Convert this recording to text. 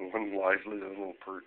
one lively little perch.